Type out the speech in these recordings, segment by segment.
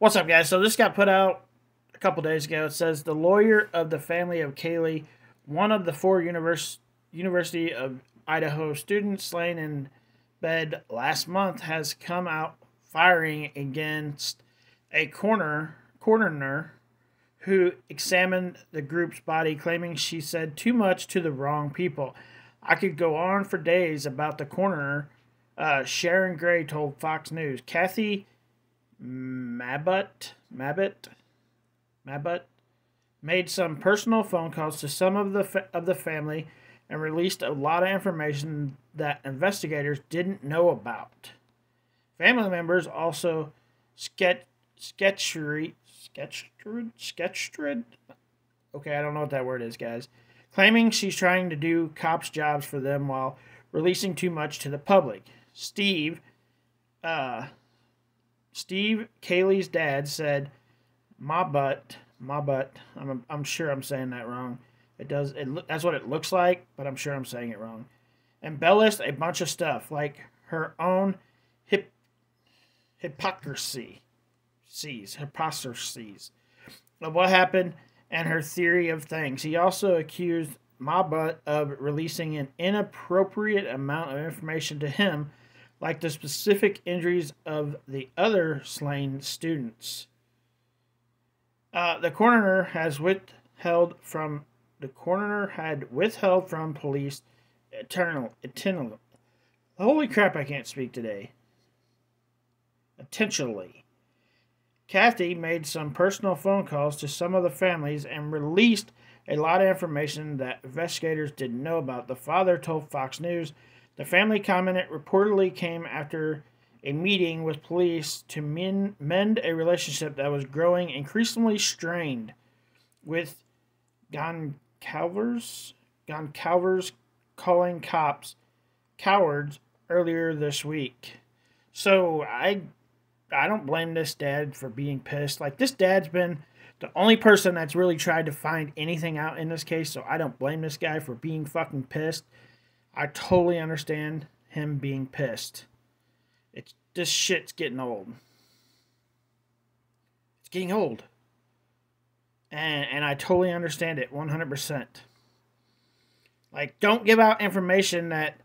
What's up, guys? So this got put out a couple days ago. It says the lawyer of the family of Kaylee, one of the four univers- University of Idaho students slain in bed last month, has come out firing against a coroner, coroner who examined the group's body, claiming she said too much to the wrong people. I could go on for days about the coroner. Uh, Sharon Gray told Fox News. Cathy Mabbutt, Mabbutt, Mabbutt made some personal phone calls to some of the of the family and released a lot of information that investigators didn't know about. Family members also sketch sketchery sketchrid sketchrid. Okay, I don't know what that word is, guys. Claiming she's trying to do cops' jobs for them while releasing too much to the public. Steve, uh, Steve Kaylee's dad said, "My butt, my butt." I'm I'm sure I'm saying that wrong. It does. It that's what it looks like, but I'm sure I'm saying it wrong. Embellished a bunch of stuff like her own hip hypocrisy, sees hypocrisies of what happened and her theory of things. He also accused my butt of releasing an inappropriate amount of information to him like the specific injuries of the other slain students. Uh, the coroner has withheld from the coroner had withheld from police eternal eternal. Holy crap! I can't speak today. Intentionally, Cathy made some personal phone calls to some of the families and released a lot of information that investigators didn't know about. The father told Fox News the family comment reportedly came after a meeting with police to mend, mend a relationship that was growing increasingly strained with Goncalves, Goncalves calling cops cowards earlier this week. So I I don't blame this dad for being pissed. Like this dad's been the only person that's really tried to find anything out in this case, so I don't blame this guy for being fucking pissed. I totally understand him being pissed. It's this shit's getting old. It's getting old. And and I totally understand it 100%. Like don't give out information that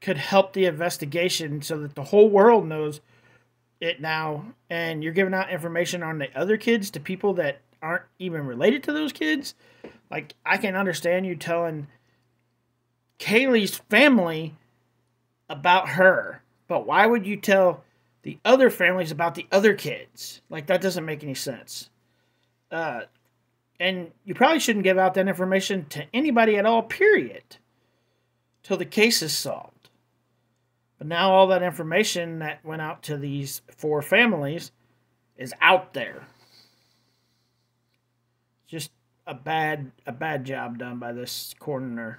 could help the investigation so that the whole world knows it now and you're giving out information on the other kids to people that aren't even related to those kids. Like I can understand you telling Kaylee's family about her, but why would you tell the other families about the other kids? Like that doesn't make any sense. Uh, and you probably shouldn't give out that information to anybody at all. Period. Till the case is solved. But now all that information that went out to these four families is out there. Just a bad a bad job done by this coroner.